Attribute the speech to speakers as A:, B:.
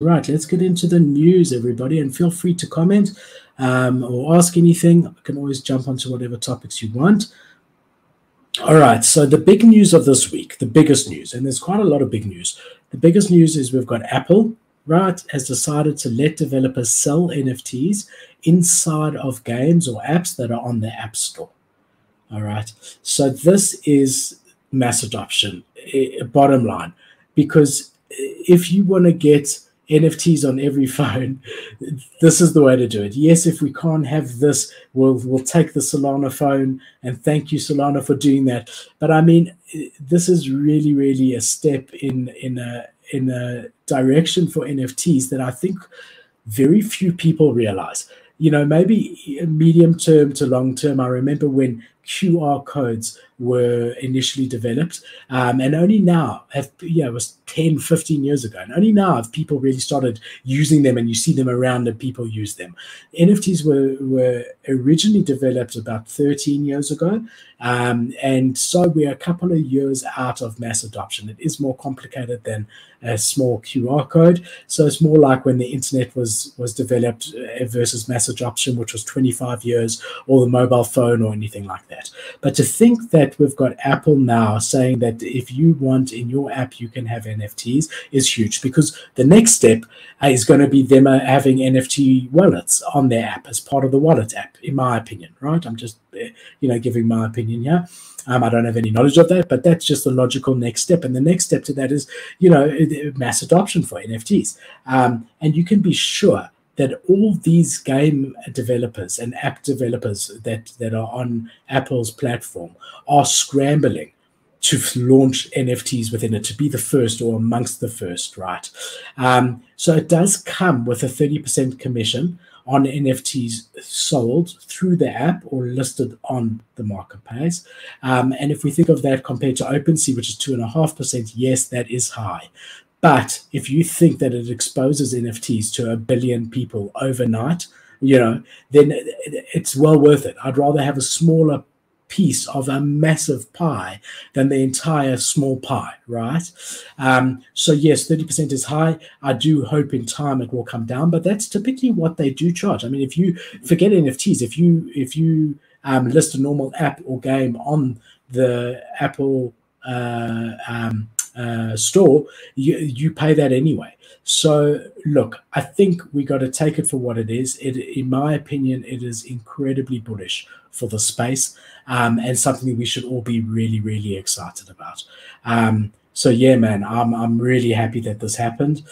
A: Right, let's get into the news, everybody, and feel free to comment um, or ask anything. I can always jump onto whatever topics you want. All right, so the big news of this week, the biggest news, and there's quite a lot of big news. The biggest news is we've got Apple, right, has decided to let developers sell NFTs inside of games or apps that are on the App Store. All right, so this is mass adoption, eh, bottom line, because if you want to get NFTs on every phone. This is the way to do it. Yes, if we can't have this, we'll we'll take the Solana phone and thank you Solana for doing that. But I mean, this is really really a step in in a in a direction for NFTs that I think very few people realize. You know, maybe medium term to long term. I remember when QR codes were initially developed. Um, and only now have, yeah, it was 10, 15 years ago. And only now have people really started using them and you see them around and people use them. NFTs were, were originally developed about 13 years ago. Um, and so we're a couple of years out of mass adoption. It is more complicated than a small QR code. So it's more like when the internet was, was developed uh, versus mass adoption, which was 25 years, or the mobile phone or anything like that. But to think that we've got Apple now saying that if you want in your app, you can have NFTs is huge because the next step is going to be them uh, having NFT wallets on their app as part of the wallet app, in my opinion, right? I'm just, uh, you know, giving my opinion here. Um, I don't have any knowledge of that, but that's just the logical next step. And the next step to that is, you know, mass adoption for NFTs. Um, and you can be sure that all these game developers and app developers that, that are on Apple's platform are scrambling to launch NFTs within it, to be the first or amongst the first, right? Um, so it does come with a 30% commission on NFTs sold through the app or listed on the marketplace. Um, and if we think of that compared to OpenSea, which is 2.5%, yes, that is high. But if you think that it exposes NFTs to a billion people overnight, you know, then it's well worth it. I'd rather have a smaller piece of a massive pie than the entire small pie, right? Um, so yes, 30% is high. I do hope in time it will come down, but that's typically what they do charge. I mean, if you forget NFTs, if you if you um, list a normal app or game on the Apple uh, um, uh, store, you, you pay that anyway. So, look, I think we got to take it for what it is. It, in my opinion, it is incredibly bullish for the space um, and something we should all be really, really excited about. Um, so, yeah, man, I'm, I'm really happy that this happened.